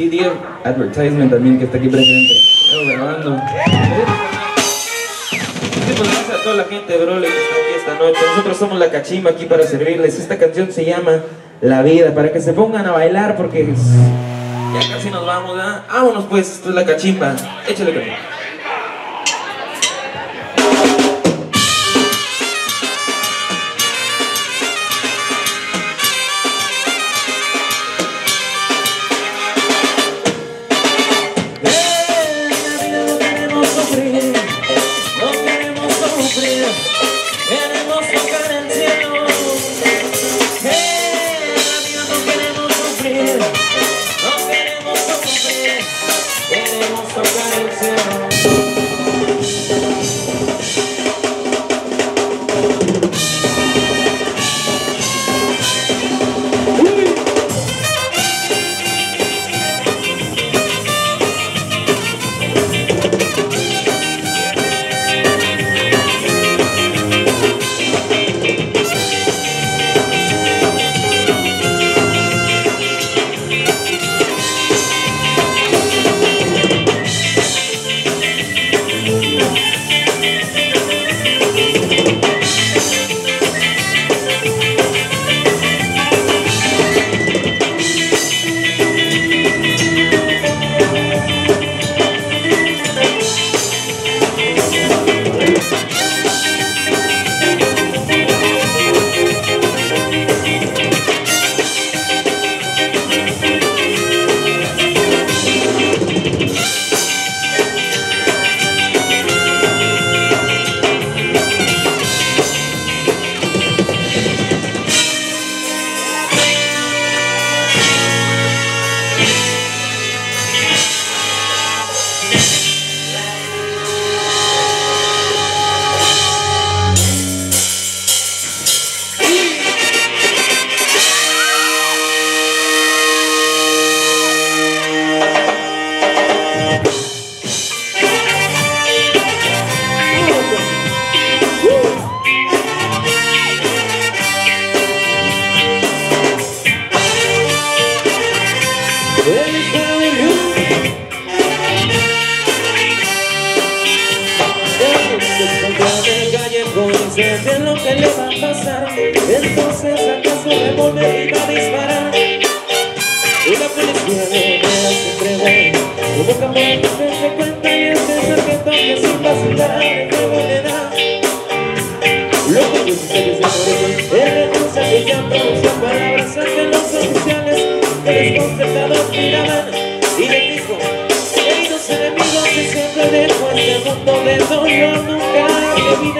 CD Advertisement también que está aquí presente. Estoy grabando. Pues, gracias a toda la gente de Broly aquí esta noche. Nosotros somos la cachimba aquí para servirles. Esta canción se llama La Vida, para que se pongan a bailar porque ya casi nos vamos, ¿verdad? Vámonos pues, esto es la cachimba. Échale cachimba. Sufrir, no queremos sufrir, queremos tocar el cielo. De lo que le va a pasar Entonces acaso me volvería a disparar Y la policía queda siempre bueno Como cambiar se cuenta y es pensar que sin vacilar de volverá Lo que sé que se Es renuncia que ya pronuncia palabras ante los oficiales Que desconcertados miraban y le dijo Queridos enemigos que siempre dejo este mundo de dolor Nunca de vida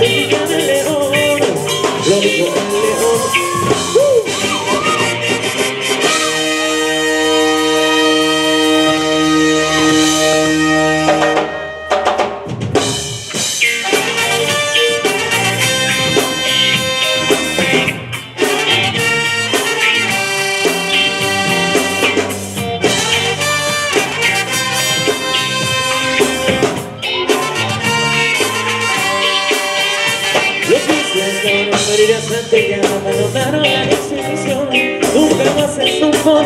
You. Morirás ante ya abandonaron la institución Nunca más se supo